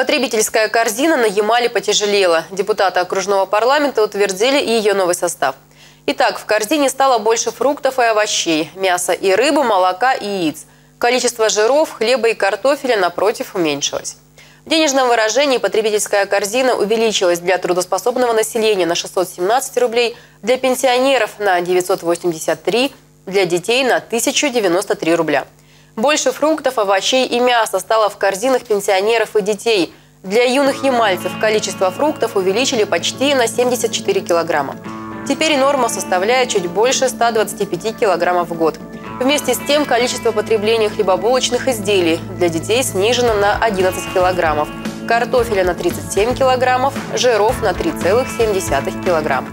Потребительская корзина на Ямале потяжелела. Депутаты окружного парламента утвердили ее новый состав. Итак, в корзине стало больше фруктов и овощей, мяса и рыбы, молока и яиц. Количество жиров, хлеба и картофеля, напротив, уменьшилось. В денежном выражении потребительская корзина увеличилась для трудоспособного населения на 617 рублей, для пенсионеров на 983, для детей на 1093 рубля. Больше фруктов, овощей и мяса стало в корзинах пенсионеров и детей. Для юных ямальцев количество фруктов увеличили почти на 74 килограмма. Теперь норма составляет чуть больше 125 килограммов в год. Вместе с тем количество потребления хлебобулочных изделий для детей снижено на 11 килограммов, картофеля на 37 килограммов, жиров на 3,7 килограмма.